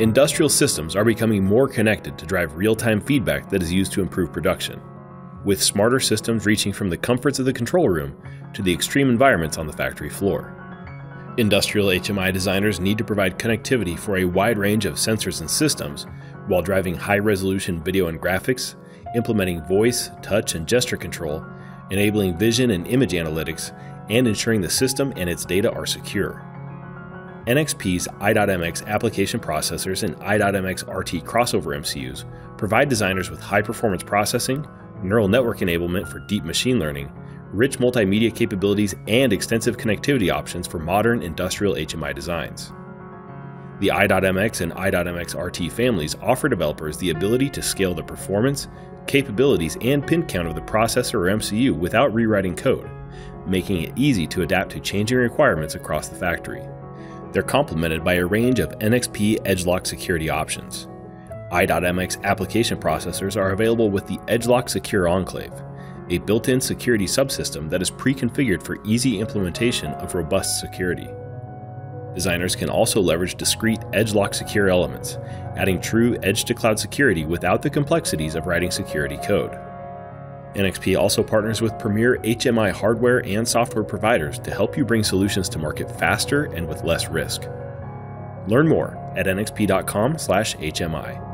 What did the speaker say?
Industrial systems are becoming more connected to drive real time feedback that is used to improve production, with smarter systems reaching from the comforts of the control room to the extreme environments on the factory floor. Industrial HMI designers need to provide connectivity for a wide range of sensors and systems while driving high resolution video and graphics, implementing voice, touch, and gesture control, enabling vision and image analytics, and ensuring the system and its data are secure. NXP's i.MX application processors and i.MX RT crossover MCUs provide designers with high performance processing, neural network enablement for deep machine learning, rich multimedia capabilities, and extensive connectivity options for modern industrial HMI designs. The i.MX and i.MX RT families offer developers the ability to scale the performance, capabilities, and pin count of the processor or MCU without rewriting code, making it easy to adapt to changing requirements across the factory. They're complemented by a range of NXP EdgeLock security options. i.MX application processors are available with the EdgeLock Secure Enclave, a built in security subsystem that is pre configured for easy implementation of robust security. Designers can also leverage discrete EdgeLock secure elements, adding true edge to cloud security without the complexities of writing security code. NXP also partners with premier HMI hardware and software providers to help you bring solutions to market faster and with less risk. Learn more at nxp.com/hmi.